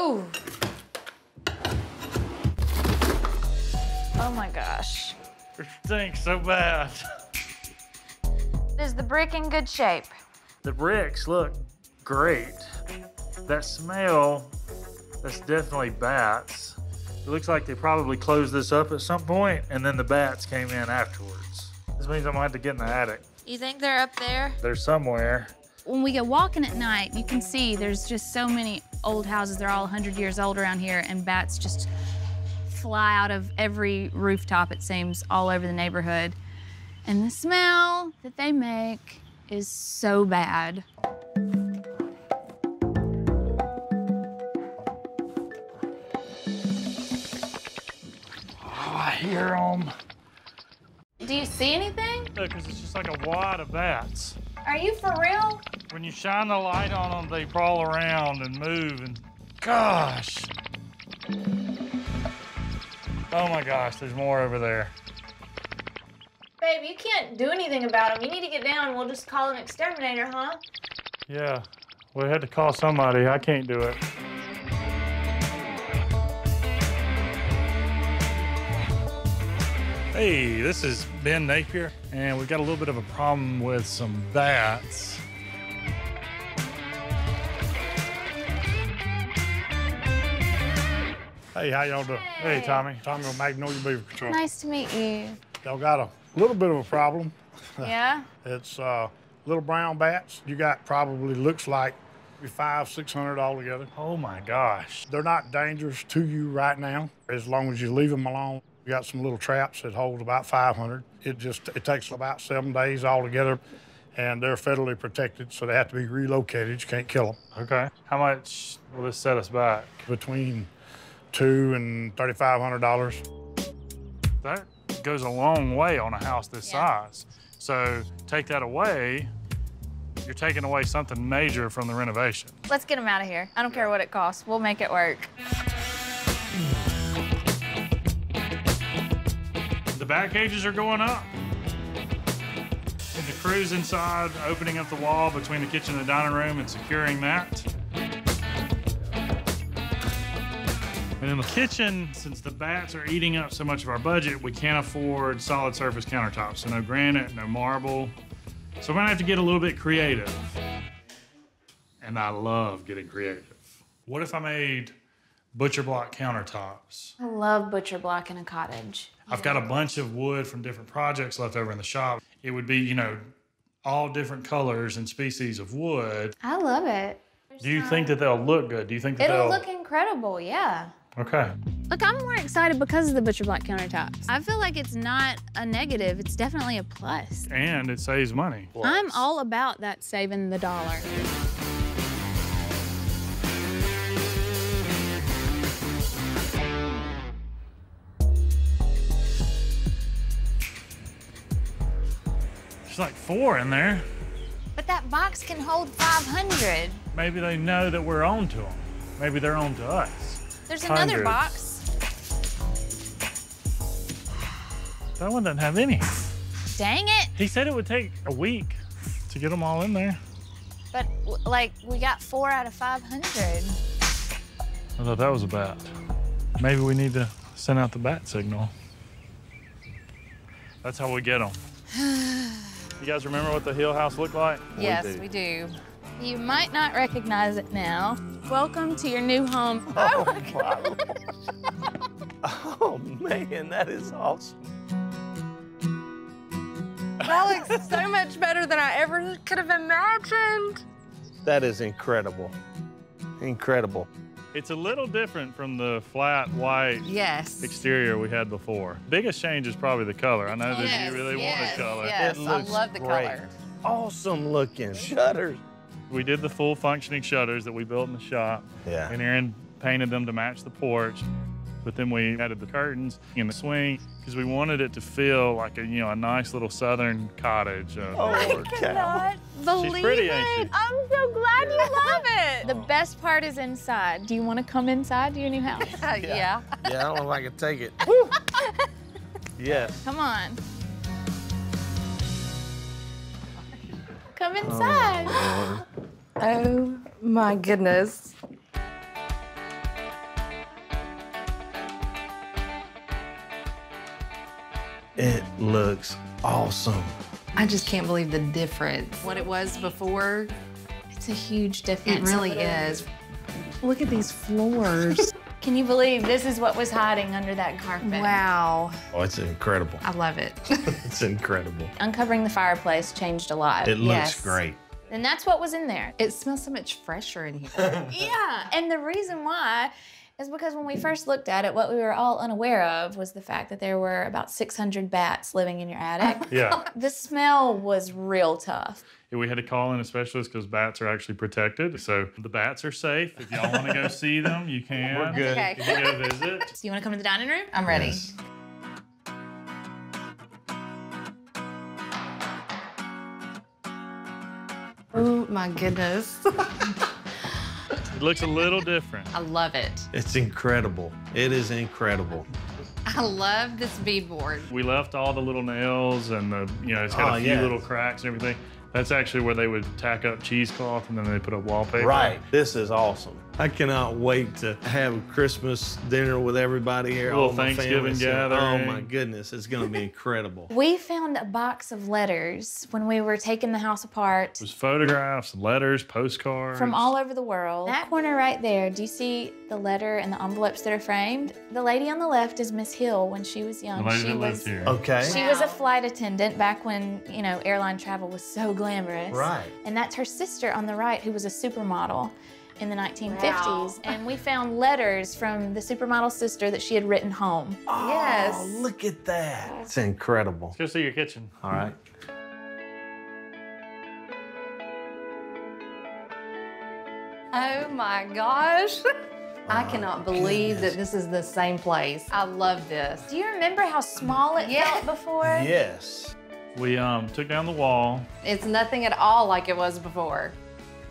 Oh. Oh my gosh. It stinks so bad. Is the brick in good shape? The bricks look great. That smell, that's definitely bats. It looks like they probably closed this up at some point and then the bats came in afterwards. This means I'm gonna have to get in the attic. You think they're up there? They're somewhere. When we go walking at night, you can see there's just so many old houses. They're all 100 years old around here, and bats just fly out of every rooftop, it seems, all over the neighborhood. And the smell that they make is so bad. Oh, I hear them. Do you see anything? Because it's just like a wad of bats. Are you for real? When you shine the light on them, they crawl around and move and gosh. Oh my gosh, there's more over there. Babe, you can't do anything about them. You need to get down. We'll just call an exterminator, huh? Yeah, we had to call somebody. I can't do it. Hey, this is Ben Napier, and we've got a little bit of a problem with some bats. Hey, how y'all doing? Hey, Tommy. Tommy with Magnolia Beaver Control. Nice to meet you. Y'all got a little bit of a problem. Yeah? It's uh, little brown bats. You got probably looks like maybe five, six hundred altogether. Oh my gosh. They're not dangerous to you right now, as long as you leave them alone. We got some little traps that hold about 500. It just it takes about seven days altogether, and they're federally protected, so they have to be relocated. You can't kill them. Okay. How much will this set us back? Between two and thirty-five hundred dollars. That goes a long way on a house this Yeah. size. So take that away, you're taking away something major from the renovation. Let's get them out of here. I don't care what it costs. We'll make it work. The back cages are going up. And the crew's inside, opening up the wall between the kitchen and the dining room and securing that. And in the kitchen, since the bats are eating up so much of our budget, we can't afford solid surface countertops. So no granite, no marble. So we're gonna have to get a little bit creative. And I love getting creative. What if I made butcher block countertops? I love butcher block in a cottage. I've got a bunch of wood from different projects left over in the shop. It would be, you know, all different colors and species of wood. I love it. Do you think that they'll look good? Do you think that It'll they'll look incredible, yeah. Okay. Look, I'm more excited because of the butcher block countertops. I feel like it's not a negative, it's definitely a plus. And it saves money. I'm all about that saving the dollar. There's like four in there. But that box can hold 500. Maybe they know that we're on to them. Maybe they're on to us. There's another box. That one doesn't have any. Dang it. He said it would take a week to get them all in there. But, like, we got four out of 500. I thought that was a bat. Maybe we need to send out the bat signal. That's how we get them. you guys remember what the Hill House looked like? yes, do. we do. You might not recognize it now. Welcome to your new home. Oh, oh my Lord. Oh, man, that is awesome. That looks so much better than I ever could have imagined. That is incredible. Incredible. It's a little different from the flat white Yes. exterior we had before. Biggest change is probably the color. I know that you really yes, wanted color. Yes, It I love the great. color. Awesome looking shutters. We did the full functioning shutters that we built in the shop. Yeah. And Erin painted them to match the porch. But then we added the curtains in the swing because we wanted it to feel like a you know a nice little southern cottage. Uh, Oh, cow. Believe pretty, ain't it. she? I'm so glad you love it. The best part is inside. Do you want to come inside to your new house? Uh, yeah. Yeah, I don't know if I can take it. yes. Come on. Come oh, inside. Oh, oh my goodness. It looks awesome. I just can't believe the difference. What it was before, it's a huge difference. It really is. Look at these floors. Can you believe this is what was hiding under that carpet? wow. Oh, it's incredible. I love it. It's incredible. Uncovering the fireplace changed a lot. It looks Yes. great. and that's what was in there. it smells so much fresher in here. Yeah, and the reason why is because when we first looked at it, what we were all unaware of was the fact that there were about 600 bats living in your attic. Yeah. the smell was real tough. Yeah, we had to call in a specialist because bats are actually protected. So the bats are safe. If y'all want to go see them, you can. We're good. Okay. You can go visit. So you want to come to the dining room? I'm ready. Yes. Oh my goodness. It looks a little different. I love it. It's incredible. It is incredible. I love this beadboard. We left all the little nails and the, you know, it's got Oh, a ah, few yeah. little cracks and everything. That's actually where they would tack up cheesecloth and then they put up wallpaper. Right. This is awesome. I cannot wait to have Christmas dinner with everybody here. Little all my Thanksgiving family. So- Oh my goodness, it's going to be incredible. We found a box of letters when we were taking the house apart There's photographs, letters, postcards. from all over the world. That corner right there, do you see the letter and the envelopes that are framed? The lady on the left is Miss Hill when she was young. the lady she that was lived here. Okay. She was a flight attendant back when, you know, airline travel was so glamorous. Right. And that's her sister on the right, who was a supermodel in the 1950s. Wow. And we found letters from the supermodel sister that she had written home. Yes. Oh, look at that. It's incredible. Let's go see your kitchen. All right. Oh my gosh. I cannot believe that this is the same place. I love this. Do you remember how small it Yeah. felt before? Yes. We um, took down the wall. It's nothing at all like it was before.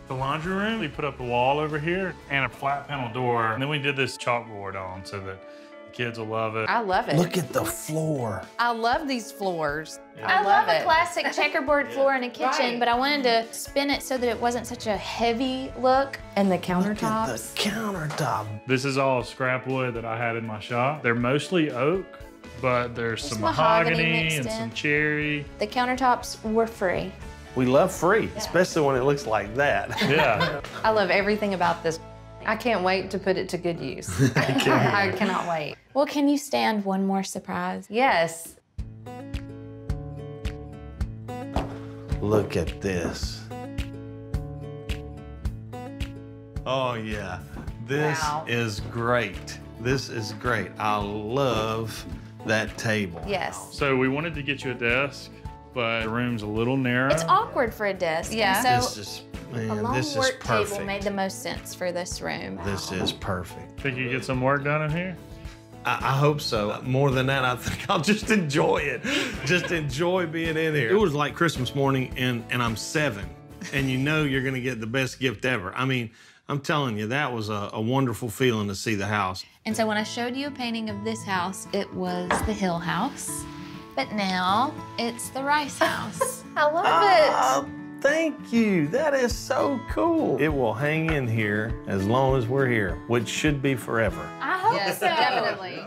The laundry room, we put up a wall over here and a flat panel door. And then we did this chalkboard on so that the kids will love it. I love it. Look at the floor. I love these floors. I, I love, love a classic checkerboard floor in a kitchen, Right. but I wanted to spin it so that it wasn't such a heavy look. And the Look at the countertop. This is all scrap wood that I had in my shop. They're mostly oak, but there's, There's some mahogany mahogany, and in. some cherry. The countertops were free. We love free, especially when it looks like that. Yeah. I love everything about this. I can't wait to put it to good use. I cannot wait. Well, can you stand one more surprise? Yes. Look at this. Oh, yeah. This Wow. is great. This is great. I love that table. Yes. so we wanted to get you a desk, but the room's a little narrow. It's awkward for a desk. and Yeah. So This is, a long this is work table made the most sense for this room. This is perfect. Think you get some work done in here? I, I hope so. More than that, I think I'll just enjoy it. just enjoy being in here. It was like Christmas morning, and and I'm seven, and you know you're gonna get the best gift ever. I mean, I'm telling you, that was a, a wonderful feeling to see the house. And so when I showed you a painting of this house, it was the Hill House. But now it's the Rice House. I love ah, it. thank you. That is so cool. It will hang in here as long as we're here, which should be forever. I hope Yes, so. definitely.